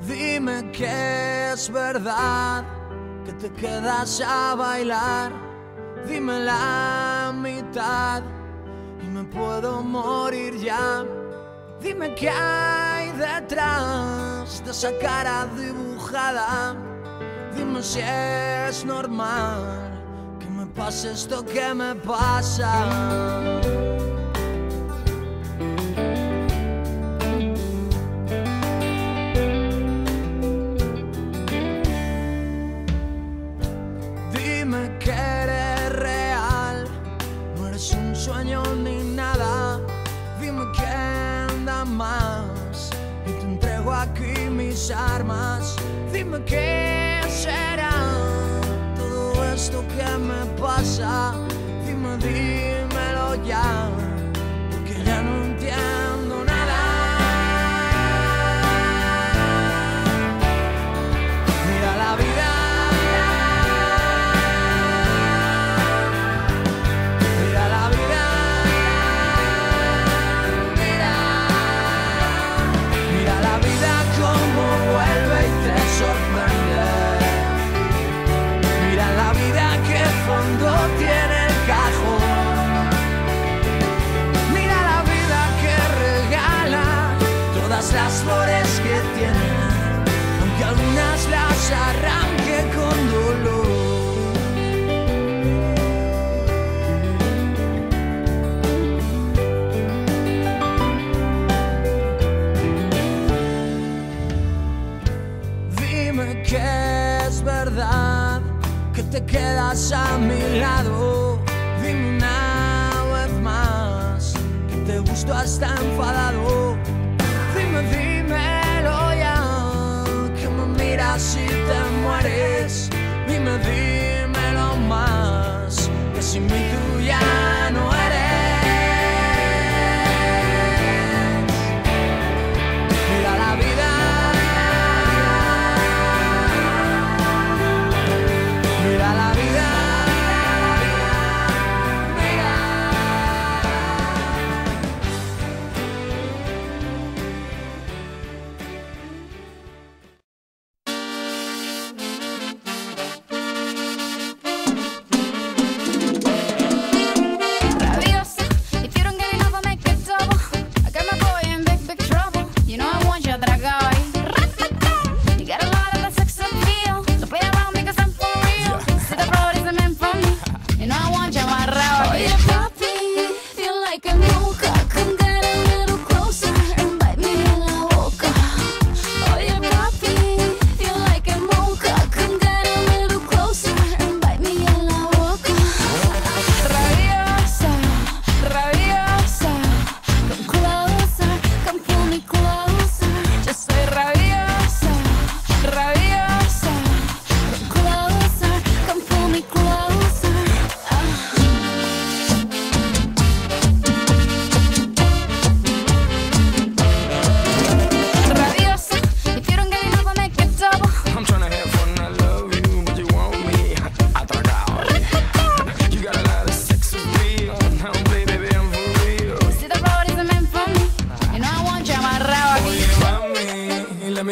Dime que es verdad que te quedas a bailar. Dime la mitad y me puedo morir ya. Dime qué hay detrás de esa cara dibujada. Dime si es normal que me pase esto que me pasa. Te entrego aquí mis armas. Dime qué será todo esto que me pasa. Dime, dímelo ya, las flores que tiene, aunque algunas las arranque con dolor. Dime que es verdad que te quedas a mi lado. Dime una vez más que te gusto hasta enfadado. Dímelo ya, que me miras y te mueres. Dime, dímelo más, que sin mí tú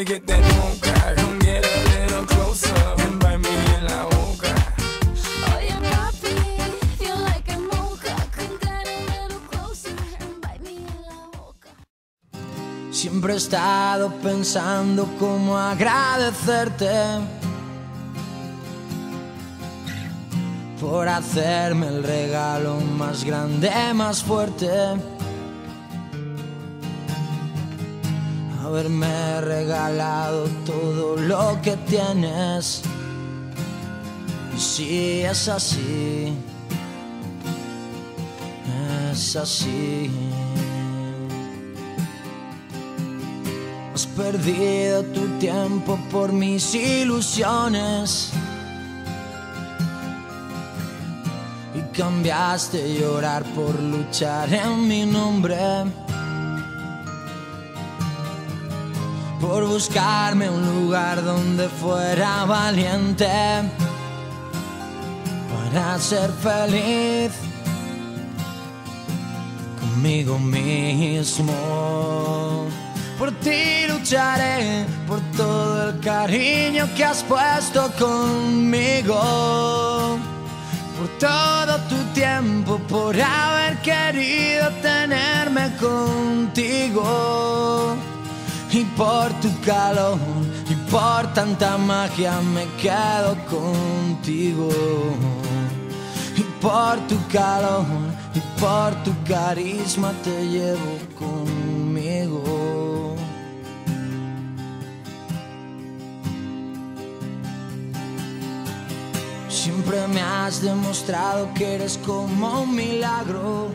me get that mocha, come get a little closer and bite me en la boca. Oye, papi, feel like a mocha. Come get a little closer and bite me in la boca. Siempre he estado pensando cómo agradecerte por hacerme el regalo más grande, más fuerte. Haberme regalado todo lo que tienes. Y si es así, es así. Has perdido tu tiempo por mis ilusiones. Y cambiaste llorar por luchar en mi nombre. Por buscarme un lugar donde fuera valiente. Para ser feliz conmigo mismo. por ti lucharé, por todo el cariño que has puesto conmigo. Por todo tu tiempo, por haber querido tenerme contigo. Por tu calor, y por tanta magia me quedo contigo. Y por tu calor, y por tu carisma te llevo conmigo. Siempre me has demostrado que eres como un milagro